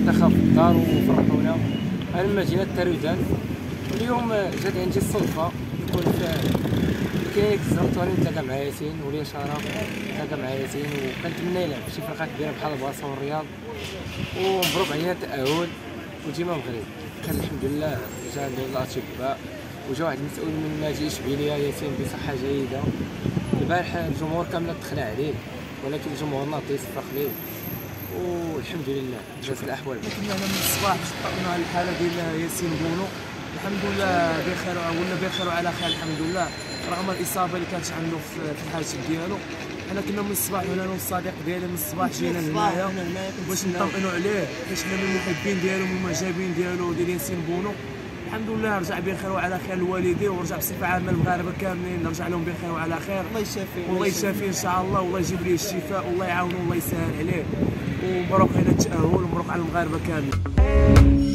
المنتخب في الدار وفرحونا. من مدينه تارودان اليوم جات عندي الصدفة. نكون في كاين الزرطواني نتلاقى مع ياسين وليا شرف نتلاقى مع ياسين وكنتمنى يلعب في شي فرقة كبيرة بحال البلاصه والرياض. ومبروك علينا التأهل وديما المغرب كان الحمد لله جا عندنا الاطباء وجا واحد المسؤول من نادي اشبيليه ياسين بصحة جيدة. البارح الجمهور كامل دخل عليه. ولكن الجمهور ناض صفق ليه والحمد لله. جات الأحوال. كنا هنا من الصباح باش على الحالة ديال ياسين بونو. الحمد لله بخير ولا بخير وعلى خير الحمد لله. رغم الإصابة اللي كانت عنده في في الحاجب ديالو. حنا كنا من الصباح هنا أنا والصديق ديالي من الصباح جينا هنايا. باش نطمئنوا عليه؟ حيت حنا من المحبين ديالو من المعجبين ديالو ديال ياسين بونو. الحمد لله رجع بخير وعلى خير لوالديه ورجع بصفة عامة المغاربه كاملين. رجع لهم بخير وعلى خير. الله يشافيه والله يشافيه إن شاء الله والله يجيب ليه الشفاء والله يعاونه والله يسهل عليه. ومبروك على التاهل ومبروك على المغاربة كاملين